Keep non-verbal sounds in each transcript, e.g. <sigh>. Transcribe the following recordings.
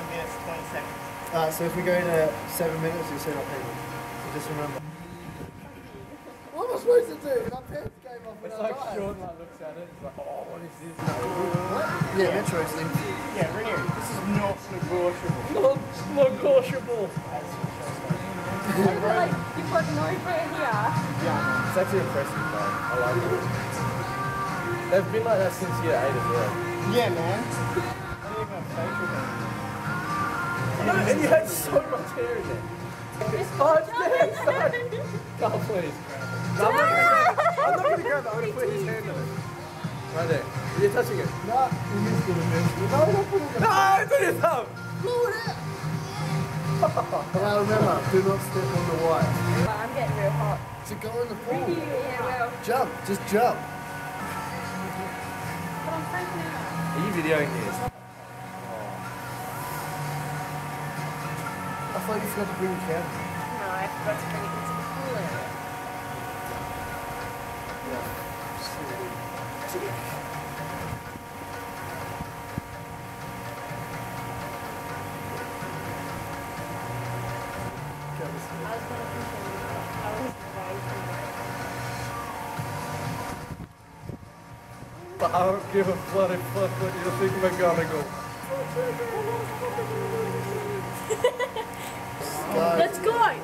9 minutes 20 seconds. Alright, so if we go to 7 minutes, you'll see our people. So just remember. What am I supposed to do? My pants came off when It's I like died. Sean like looks at it, he's like, oh, what is this? Yeah, Metro's linked to you. Yeah, Rainier, this is not negotiable. Not negotiable. You feel like you've got no friend here. It's actually impressive, though. I like it. They've been like that since year 8 as well. Yeah, man. <laughs> and you had so much hair in there. Oh, it's there, sorry. <laughs> Carl, please. No, I'm not gonna grab it. I'm not gonna grab it. I'm gonna put his hand on it. Right there. You're touching it. No, you missed it a bit. No, don't put it No, it's on your thumb. But now remember, do not step on the wire. I'm getting real hot. To go in the pool. Yeah, well, Jump, just jump. but I'm freaking out. Are you videoing this? I thought you forgot to bring the camera. No, I forgot to bring it into the pool area. I was going to continue, but I was way too I don't give a bloody fuck what you think we're gonna go. Let's go!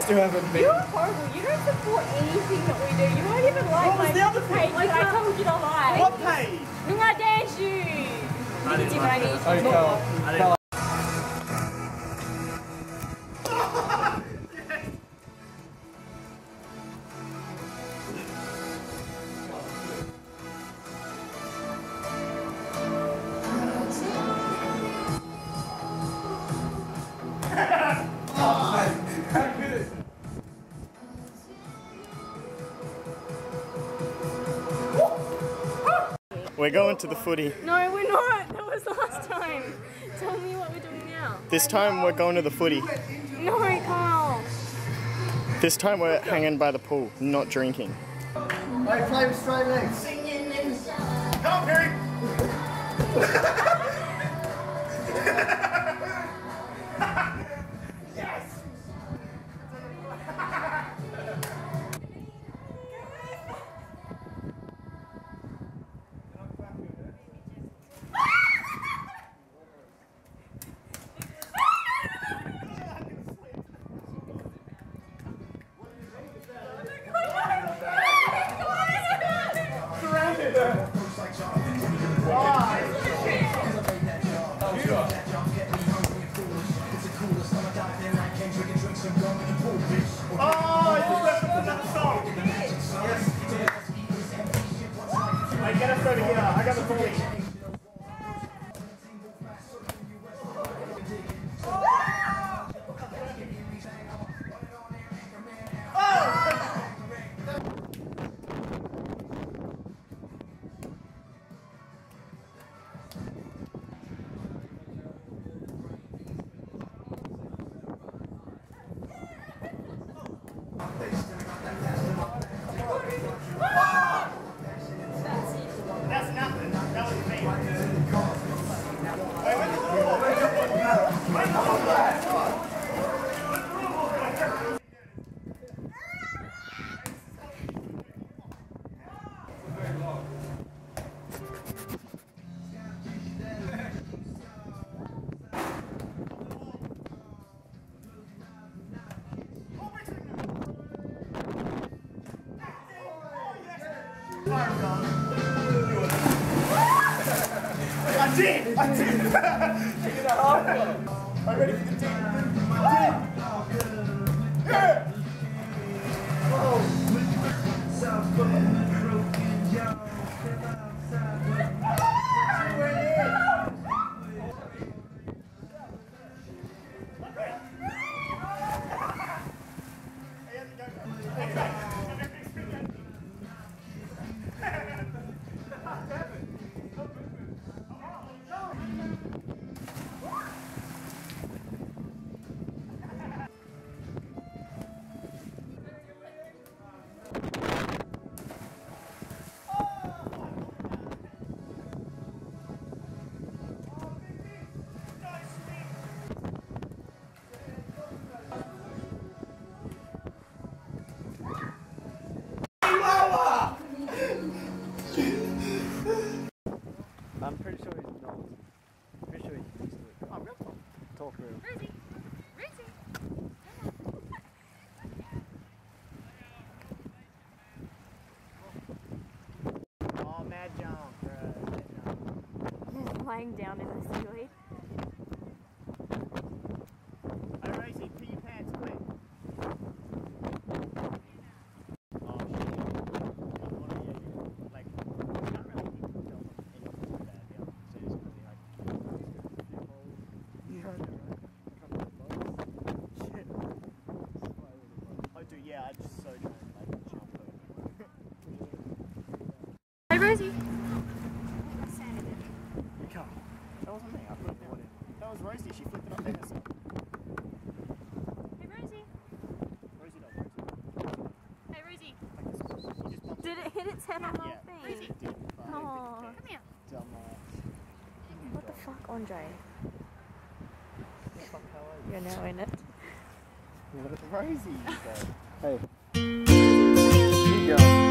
Still haven't. You're horrible. You don't support anything that we do. You won't even like What was my the other page thing? that I uh, told you to like. What page? No, I dared you. I didn't I need We're going to the footy. No, we're not. That was last time. Tell me what we're doing now. This time we're going to the footy. No, Carl. This time we're hanging by the pool, not drinking. Hey, play with straight legs. Come on, Perry! <laughs> I got I did! I did! I'm ready for the team. talk to him. Rosie. Rosie. Oh, Mad Mad He's lying down in the seaweed. Andre. You're now in it. Rosie. hey. Here you go.